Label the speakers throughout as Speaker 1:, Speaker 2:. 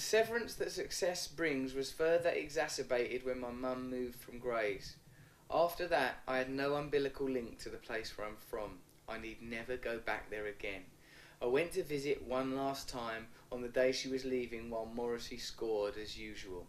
Speaker 1: severance that success brings was further exacerbated when my mum moved from Grays. After that, I had no umbilical link to the place where I'm from. I need never go back there again. I went to visit one last time on the day she was leaving while Morrissey scored as usual.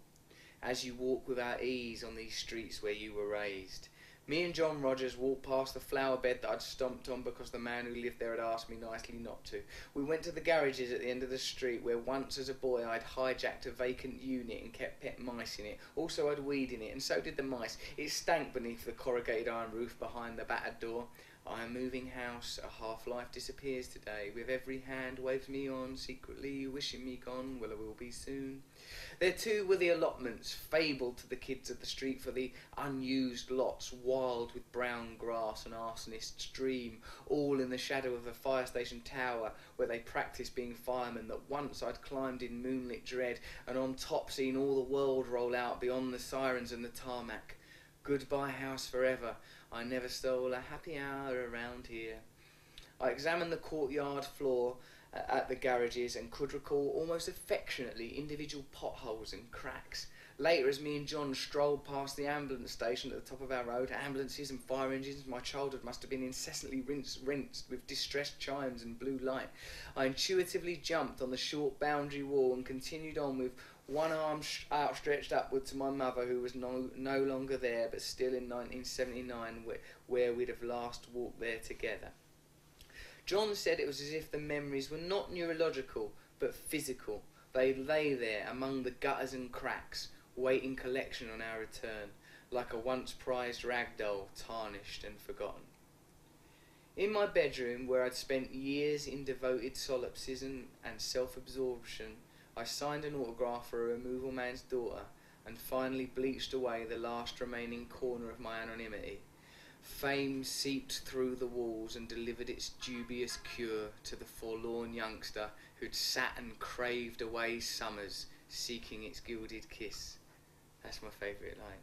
Speaker 1: As you walk without ease on these streets where you were raised. Me and John Rogers walked past the flower bed that I'd stomped on because the man who lived there had asked me nicely not to. We went to the garages at the end of the street where once as a boy I'd hijacked a vacant unit and kept pet mice in it. Also I'd weed in it, and so did the mice. It stank beneath the corrugated iron roof behind the battered door. I am moving house, a half life disappears today. With every hand waves me on, secretly wishing me gone. Well, I will be soon. There too were the allotments, fabled to the kids of the street for the unused lots, wild with brown grass and arsonists' dream, all in the shadow of a fire station tower where they practised being firemen that once I'd climbed in moonlit dread and on top seen all the world roll out beyond the sirens and the tarmac. Goodbye house forever. I never stole a happy hour around here. I examined the courtyard floor at the garages and could recall almost affectionately individual potholes and cracks. Later, as me and John strolled past the ambulance station at the top of our road, ambulances and fire engines, my childhood must have been incessantly rinsed, rinsed with distressed chimes and blue light. I intuitively jumped on the short boundary wall and continued on with one arm outstretched upward to my mother, who was no, no longer there, but still in 1979, where, where we'd have last walked there together. John said it was as if the memories were not neurological, but physical. They lay there among the gutters and cracks, waiting collection on our return, like a once prized rag doll, tarnished and forgotten. In my bedroom, where I'd spent years in devoted solipsism and self absorption, I signed an autograph for a removal man's daughter and finally bleached away the last remaining corner of my anonymity. Fame seeped through the walls and delivered its dubious cure to the forlorn youngster who'd sat and craved away summers, seeking its gilded kiss. That's my favourite line.